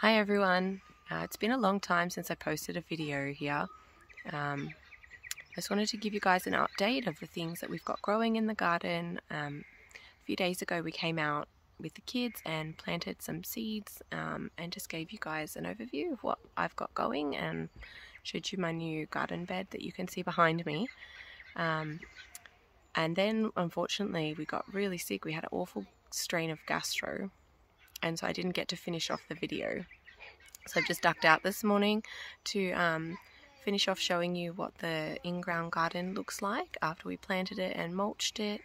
Hi everyone, uh, it's been a long time since I posted a video here. Um, I just wanted to give you guys an update of the things that we've got growing in the garden. Um, a few days ago we came out with the kids and planted some seeds um, and just gave you guys an overview of what I've got going and showed you my new garden bed that you can see behind me. Um, and then unfortunately we got really sick. We had an awful strain of gastro and so I didn't get to finish off the video. So I've just ducked out this morning to um, finish off showing you what the in-ground garden looks like after we planted it and mulched it.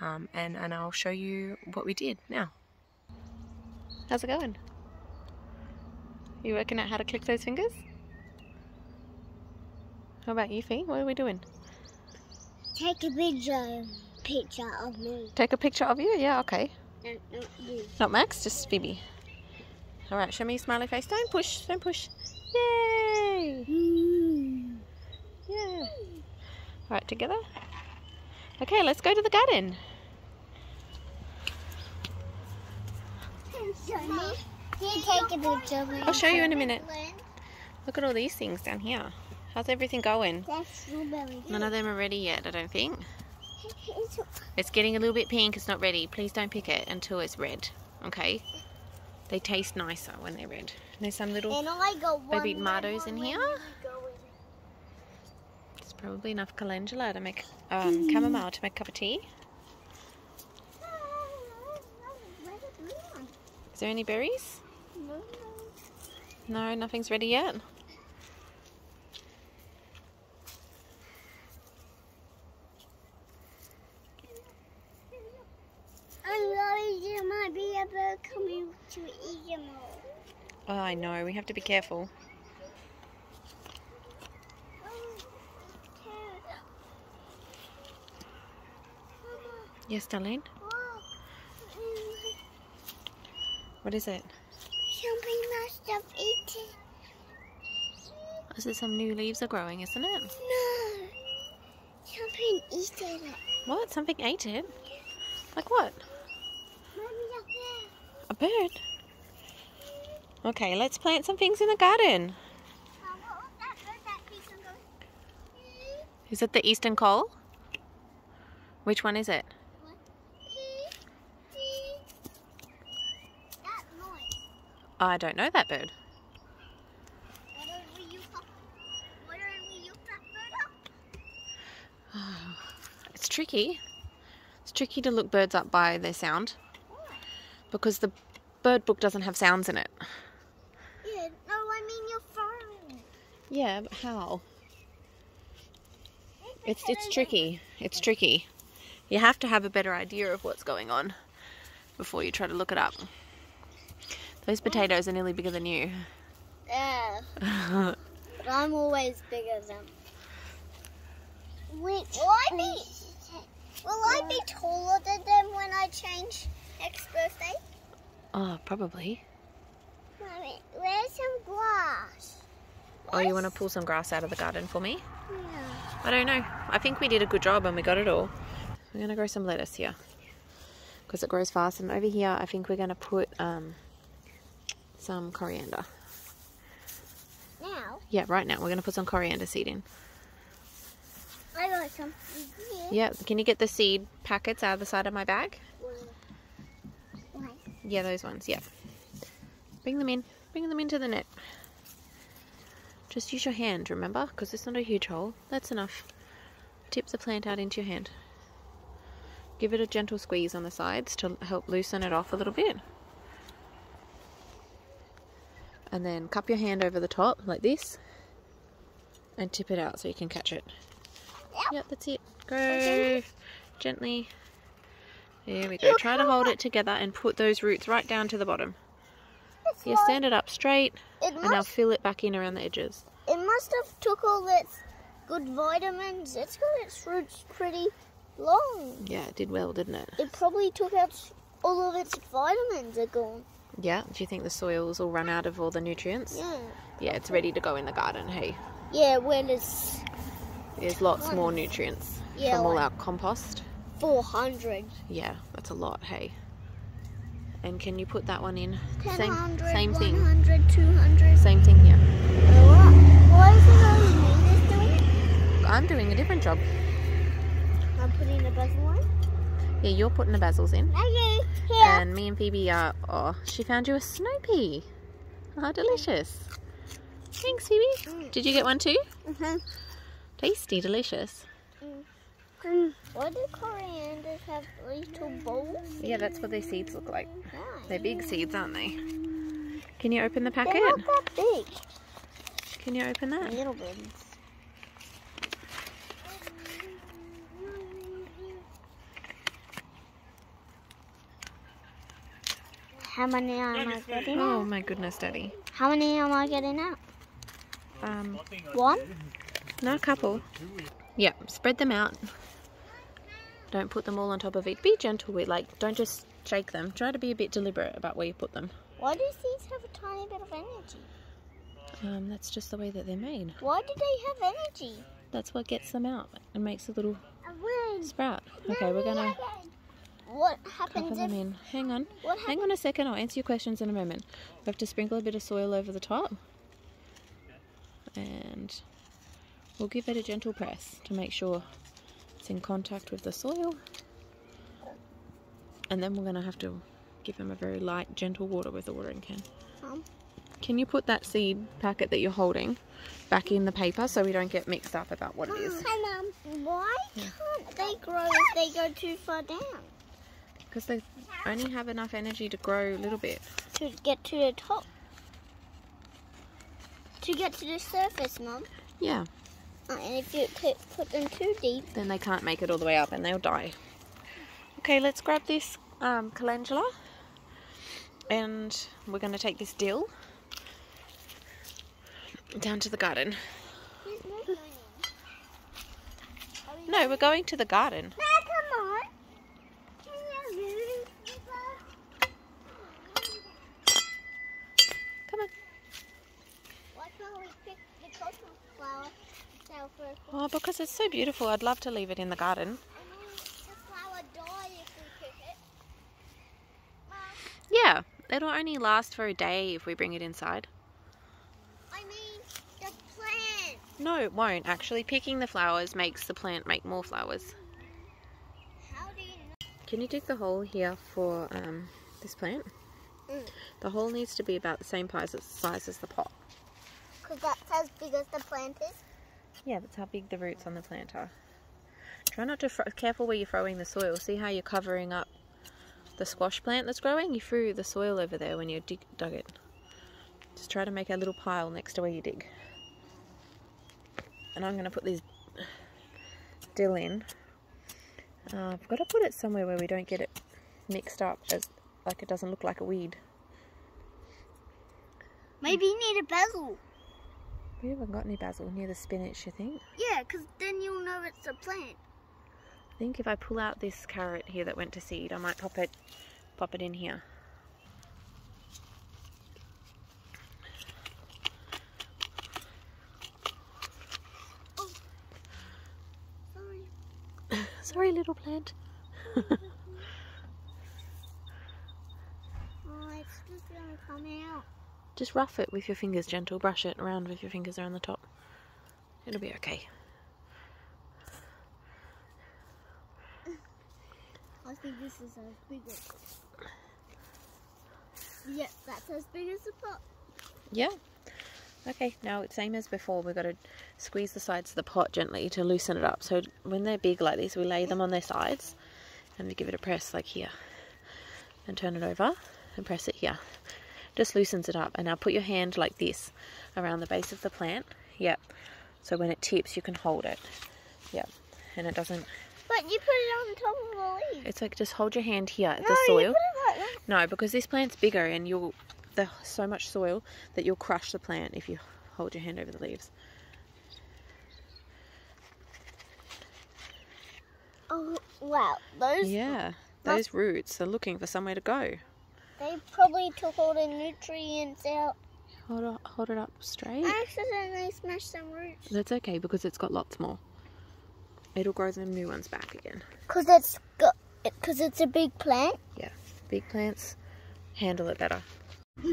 Um, and, and I'll show you what we did now. How's it going? You working out how to click those fingers? How about you, Fee? What are we doing? Take a picture, picture of me. Take a picture of you? Yeah, okay. No, not Max, just Phoebe. All right, show me your smiley face. Don't push, don't push. Yay! Mm. Yeah. All right, together. Okay, let's go to the garden. Show me. You take a picture of me. I'll show you in a minute. Look at all these things down here. How's everything going? None of them are ready yet, I don't think. It's- getting a little bit pink. It's not ready. Please don't pick it until it's red. Okay? They taste nicer when they're red. There's some little. And I got one Baby tomatoes in here? you go in. It's probably enough calendula to make um, chamomile to make a cup of tea. Is there any berries? No, nothing's ready yet. I'm worried there might be a bird coming to eat them all. Oh, I know. We have to be careful. Yes, darling. What is it? Something must have eaten. Oh, is it some new leaves are growing, isn't it? No. Something eaten it. What? Something ate it? Like what? Mommy, up there. A bird? Okay, let's plant some things in the garden. Is it the eastern koel? Which one is it? Oh, I don't know that bird. Up? It's tricky. It's tricky to look birds up by their sound because the bird book doesn't have sounds in it. Yeah, but how? It's it's tricky. It's tricky. You have to have a better idea of what's going on before you try to look it up. Those potatoes are nearly bigger than you. Yeah, but I'm always bigger than. Wait, will I be? Will I be taller than them when I change next birthday? oh, probably. Mommy, where's some grass? Oh, you want to pull some grass out of the garden for me? No. I don't know. I think we did a good job and we got it all. We're going to grow some lettuce here because it grows fast. And over here, I think we're going to put um, some coriander. Now Yeah, right now we're going to put some coriander seed in. I got some. Yeah, can you get the seed packets out of the side of my bag? Yeah, those ones. Yeah. Bring them in. Bring them into the net. Just use your hand, remember? Because it's not a huge hole. That's enough. Tip the plant out into your hand. Give it a gentle squeeze on the sides to help loosen it off a little bit. And then cup your hand over the top like this and tip it out so you can catch it. Yep. That's it. Go gently. There we go. Try to hold it together and put those roots right down to the bottom. Yeah, like- stand it up straight It and now fill it back in around the edges. it must have took all its good vitamins. It's got its roots pretty long. Yeah, it did well, didn't it? It probably took out all of its vitamins are gone. Yeah. Do you think the soil's all run out of all the nutrients? Yeah. Yeah, it's ready to go in the garden. Hey, Yeah, well it's there's lots more nutrients Yeah, from all like- our compost. 400. Yeah, that's a lot. Hey. And can you put that one in? 10, Same, 100, same thing. 100, 200. Same thing here. What? Why is it only me that's doing? I'm doing a different job. I'm putting the bezel on. Yeah, you're putting the basils in. Okay, here. And me and Phoebe are, oh, she found you a snow pea. Oh, delicious. Thanks, Phoebe. Mm. Did you get one too? Mhm. Tasty, delicious. Why do corianders have little balls? Yeah, that's what their seeds look like. Why? They're big seeds, aren't they? Can you open the packet? They're not that big. Can you open that? Little bit. How many am I getting Oh my goodness, Daddy. How many am I getting out? Um, One? no, a couple. Yeah, spread them out. Don't put them all on top of it. Be gentle with, like, don't just shake them. Try to be a bit deliberate about where you put them. Why do seeds have a tiny bit of energy? Um, that's just the way that they're made. Why do they have energy? That's what gets them out and makes a little sprout. Okay, we're gonna What cover happens them if? in. Hang on. Hang on a second, I'll answer your questions in a moment. We have to sprinkle a bit of soil over the top. And we'll give it a gentle press to make sure it's in contact with the soil. And then we're going to have to give them a very light, gentle water with the watering can. Um, Can you put that seed packet that you're holding back in the paper so we don't get mixed up about what it is? Hi, Mum. Why Yeah. can't they grow if they go too far down? Because they only have enough energy to grow a little bit. To get to the top. To get to the surface, Mum. Yeah, and if you put, put them too deep, then they can't make it all the way up and they'll die. Okay, let's grab this um, calendula and we're going to take this dill down to the garden. No, we're going to the garden. No, come on. Oh, because it's so beautiful. I'd love to leave it in the garden. And then the flower die if we pick it. Mom, Yeah, it'll only last for a day if we bring it inside. I mean the plant. No, it won't. Actually, picking the flowers makes the plant make more flowers. How do you know? Can you dig the hole here for um, this plant? Mm. The hole needs to be about the same size, size as the pot. Because that's as big as the plant is. Yeah, that's how big the roots on the plant are. Try not to, careful where you're throwing the soil. See how you're covering up the squash plant that's growing? You threw the soil over there when you dig, dug it. Just try to make a little pile next to where you dig. And I'm going to put this dill in. Uh, I've got to put it somewhere where we don't get it mixed up as like it doesn't look like a weed. Maybe you need a basil. We haven't got any basil near the spinach, you think? Yeah, because then you'll know it's a plant. I think if I pull out this carrot here that went to seed, I might pop it, pop it in here. Oh, Sorry. Sorry, little plant. Oh, it's just gonna come out. Just rough it with your fingers, gentle. Brush it around with your fingers around the top. It'll be okay. I think this is as big as. Yep, that's as big as the pot. Yeah. Okay, now it's same as before. We've got to squeeze the sides of the pot gently to loosen it up. So when they're big like this, we lay them on their sides and we give it a press like here. And turn it over and press it here. Just loosens it up. And now put your hand like this around the base of the plant. Yep. So when it tips, you can hold it. Yep. And it doesn't. But you put it on top of the leaf. It's like just hold your hand here at no, the you soil. put it like that. No, because this plant's bigger and you'll there's so much soil that you'll crush the plant if you hold your hand over the leaves. Oh wow, those Yeah, those roots are looking for somewhere to go. They probably took all the nutrients out. Hold it, hold it up straight. I accidentally smashed some roots. That's okay because it's got lots more. It'll grow them new ones back again. Cause it's got, cause it's a big plant. Yeah, big plants handle it better. Do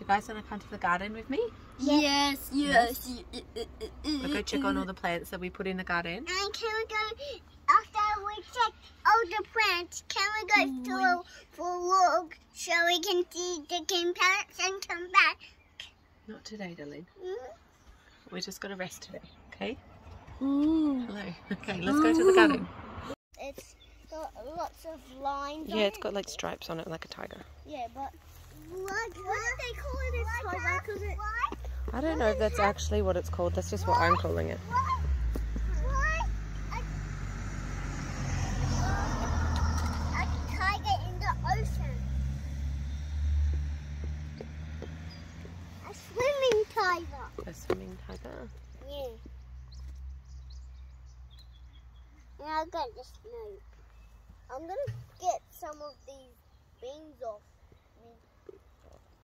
you guys want to come to the garden with me? Yes, yes. We'll go check on all the plants that we put in the garden. And can we go after we check all the plants? Can we go mm, to for a walk so we can see the king plants and come back? Not today, darling. Mm. We're just going to rest today, okay? Ooh. Hello. Okay, let's go to the garden. Mm. It's got lots of lines. Yeah, it's got like stripes on it like a tiger. Yeah, but what, what do they call it? This tiger? Cause it, I don't know if that's actually what it's called. That's just what I'm calling it. what? What? A, a tiger in the ocean. A swimming tiger. A swimming tiger. Yeah. And I got the snake. I'm gonna get some of these beans off.